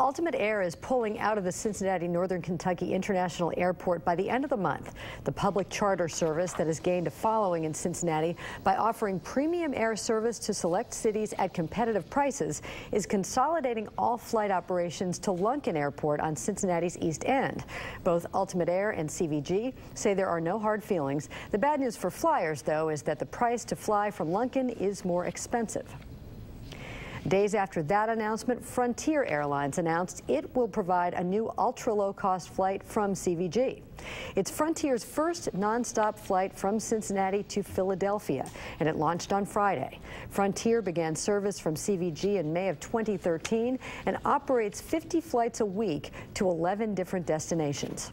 Ultimate Air is pulling out of the Cincinnati Northern Kentucky International Airport by the end of the month. The public charter service that has gained a following in Cincinnati by offering premium air service to select cities at competitive prices is consolidating all flight operations to Lunken Airport on Cincinnati's East End. Both Ultimate Air and CVG say there are no hard feelings. The bad news for flyers, though, is that the price to fly from Lunken is more expensive. Days after that announcement, Frontier Airlines announced it will provide a new ultra-low-cost flight from CVG. It's Frontier's first nonstop flight from Cincinnati to Philadelphia, and it launched on Friday. Frontier began service from CVG in May of 2013 and operates 50 flights a week to 11 different destinations.